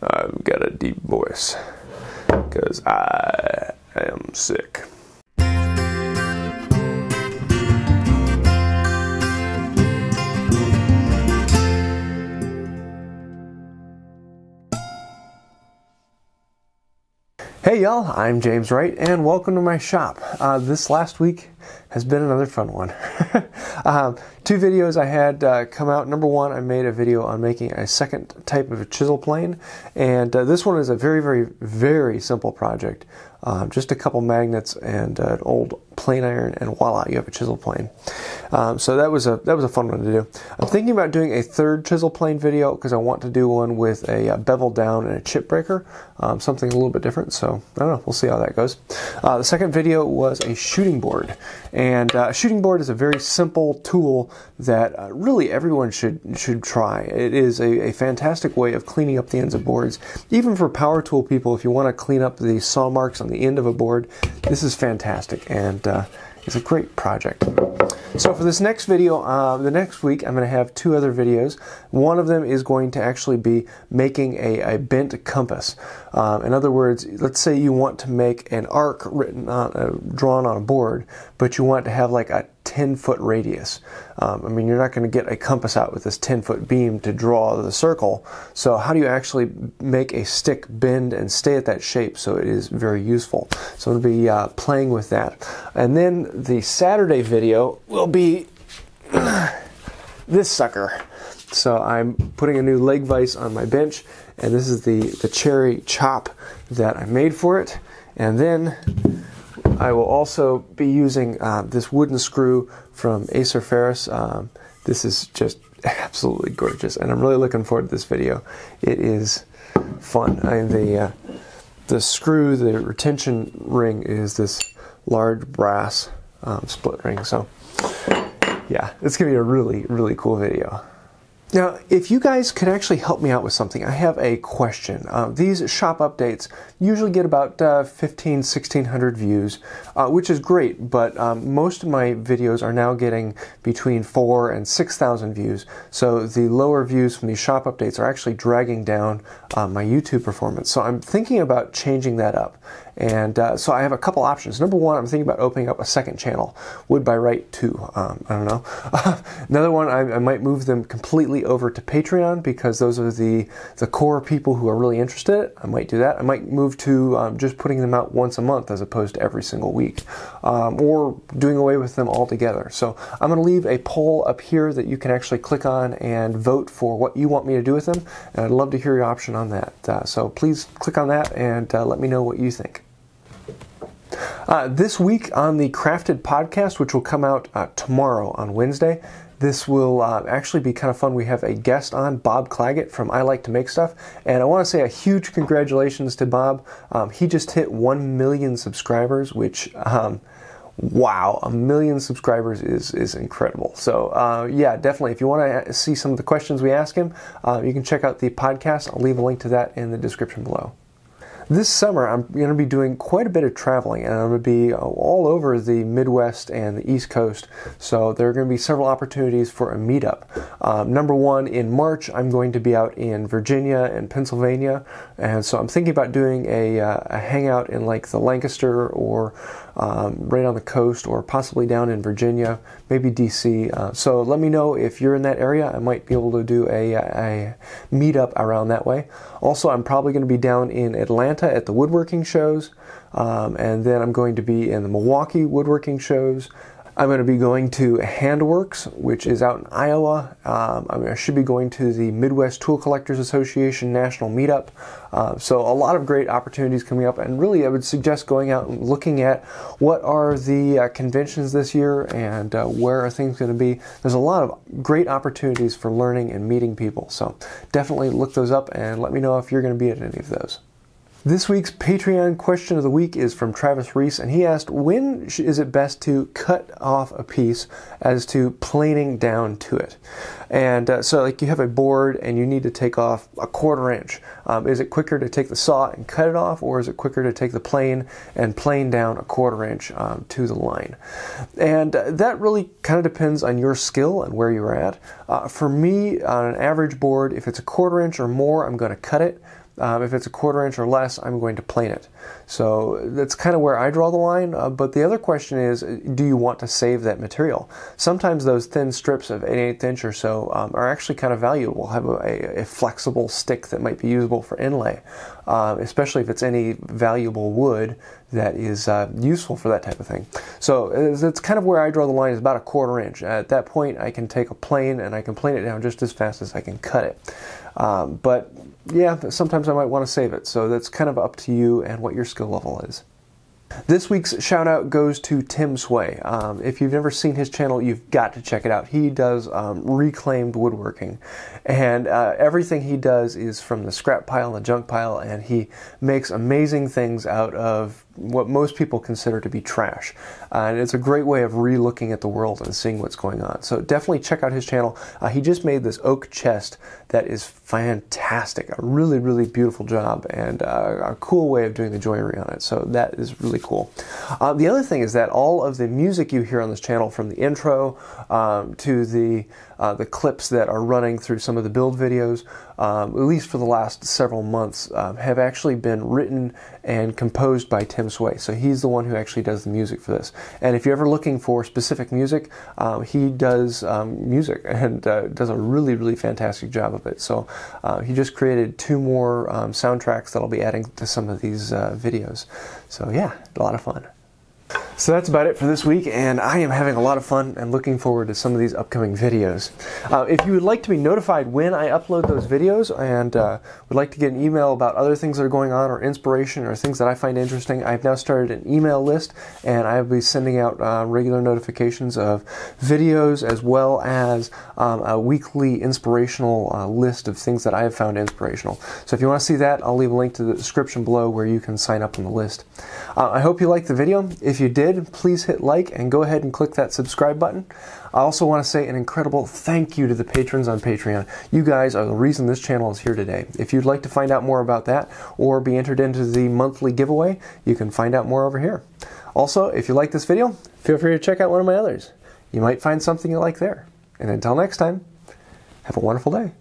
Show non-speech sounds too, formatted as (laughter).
I've got a deep voice because I am sick. Hey y'all, I'm James Wright and welcome to my shop. Uh, this last week has been another fun one. (laughs) um, two videos I had uh, come out. Number one, I made a video on making a second type of a chisel plane, and uh, this one is a very, very, very simple project. Um, just a couple magnets and an old plane iron, and voila, you have a chisel plane. Um, so that was a that was a fun one to do. I'm thinking about doing a third chisel plane video because I want to do one with a, a uh, bevel down and a chip breaker, um, something a little bit different. So I don't know. We'll see how that goes. Uh, the second video was a shooting board, and uh, a shooting board is a very simple tool that uh, really everyone should should try. It is a, a, fantastic way of cleaning up the ends of boards, even for power tool people. If you want to clean up the saw marks on the end of a board, this is fantastic and uh, it's a great project. So for this next video, uh, the next week, I'm going to have two other videos. One of them is going to actually be making a, a bent compass. Um, in other words, let's say you want to make an arc written on, uh, drawn on a board, but you want to have like a 10 foot radius. Um, I mean, you're not going to get a compass out with this 10 foot beam to draw the circle. So, how do you actually make a stick bend and stay at that shape so it is very useful? So, we'll be uh, playing with that. And then the Saturday video will be (clears throat) this sucker. So, I'm putting a new leg vise on my bench, and this is the, the cherry chop that I made for it. And then I will also be using uh, this wooden screw from Acer Ferris. Um, this is just (laughs) absolutely gorgeous, and I'm really looking forward to this video. It is fun. I, the uh, the screw, the retention ring is this large brass um, split ring. So yeah, it's gonna be a really really cool video. Now, if you guys could actually help me out with something, I have a question. Uh, these shop updates usually get about uh, 15, 1600 views, uh, which is great, but um, most of my videos are now getting between 4 and 6,000 views. So the lower views from these shop updates are actually dragging down uh, my YouTube performance. So I'm thinking about changing that up. And uh, so I have a couple options. Number one, I'm thinking about opening up a second channel, Wood by Wright 2. Um, I don't know. (laughs) Another one, I, I, might move them completely over to Patreon because those are the, the core people who are really interested. I might do that. I might move to um, just putting them out once a month as opposed to every single week, um, or doing away with them altogether. So I'm going to leave a poll up here that you can actually click on and vote for what you want me to do with them. And I'd love to hear your option on that. Uh, so please click on that and uh, let me know what you think. Uh, this week on the Crafted podcast, which will come out uh, tomorrow on Wednesday, this will uh, actually be kind of fun. We have a guest on, Bob Clagett from I Like to Make Stuff. And I want to say a huge congratulations to Bob. Um, he just hit 1 million subscribers, which. Um, wow, a million subscribers is is incredible. So uh, yeah, definitely. If you want to see some of the questions we ask him, uh, you can check out the podcast. I'll leave a link to that in the description below. This summer, I'm going to be doing quite a bit of traveling, and I'm going to be uh, all over the Midwest and the East Coast. So there are going to be several opportunities for a meetup. Um, number one, in March, I'm going to be out in Virginia and Pennsylvania, and so I'm thinking about doing a, uh, a hangout in like the Lancaster or um, right on the coast, or possibly down in Virginia, maybe DC. Uh, so let me know if you're in that area. I might be able to do a, a meetup around that way. Also, I'm probably going to be down in Atlanta at the woodworking shows, um, and then I'm going to be in the Milwaukee woodworking shows. I'm going to be going to Handworks, which is out in Iowa. Um, I should be going to the Midwest Tool Collectors Association National Meetup. Uh, so a lot of great opportunities coming up, and really I would suggest going out and looking at what are the uh, conventions this year and uh, where are things going to be. There's a lot of great opportunities for learning and meeting people. So definitely look those up and let me know if you're going to be at any of those. This week's Patreon question of the week is from Travis Reese, and he asked, When is it best to cut off a piece as to planing down to it? And uh, so, like, you have a board and you need to take off a quarter inch. Um, is it quicker to take the saw and cut it off, or is it quicker to take the plane and plane down a quarter inch um, to the line? And uh, that really kind of depends on your skill and where you're at. Uh, for me, on an average board, if it's a quarter inch or more, I'm going to cut it. Um, if it's a quarter inch or less, I'm going to plane it. So that's kind of where I draw the line. Uh, but the other question is, do you want to save that material? Sometimes those thin strips of 8 8 inch or so um, are actually kind of valuable. Have a, a, flexible stick that might be usable for inlay, uh, especially if it's any valuable wood that is uh, useful for that type of thing. So that's kind of where I draw the line is about a quarter inch. At that point, I can take a plane and I can plane it down just as fast as I can cut it. Um, but yeah, sometimes I might want to save it. So that's kind of up to you and what your skill level is. This week's shout out goes to Tim Sway. Um, if you've never seen his channel, you've got to check it out. He does um, reclaimed woodworking, and uh, everything he does is from the scrap pile and the junk pile, and he makes amazing things out of what most people consider to be trash. Uh, and it's a great way of re-looking at the world and seeing what's going on. So definitely check out his channel. Uh, he just made this oak chest that is fantastic. A really, really beautiful job and uh, a cool way of doing the joinery on it. So that is really cool. Uh, the other thing is that all of the music you hear on this channel from the intro um, to the uh, the clips that are running through some of the build videos, um, at least for the last several months, um, have actually been written and composed by Tim Sway. So he's the one who actually does the music for this. And if you're ever looking for specific music, um, he does um, music (laughs) and uh, does a really, really fantastic job of it. So uh, he just created two more soundtracks that I'll be adding to some of these uh, videos. So yeah, a lot of fun. So that's about it for this week, and I am having a lot of fun and looking forward to some of these upcoming videos. Uh, if you would like to be notified when I upload those videos and uh, would like to get an email about other things that are going on or inspiration or things that I find interesting, I've now started an email list and I will be sending out uh, regular notifications of videos as well as um, a weekly inspirational uh, list of things that I have found inspirational. So if you want to see that, I'll leave a link to the description below where you can sign up on the list. Uh, I hope you liked the video. If you did, did, please hit like and go ahead and click that subscribe button. I also want to say an incredible thank you to the patrons on Patreon. You guys are the reason this channel is here today. If you'd like to find out more about that or be entered into the monthly giveaway, you can find out more over here. Also, if you like this video, feel free to check out one of my others. You might find something you like there. And until next time, have a wonderful day.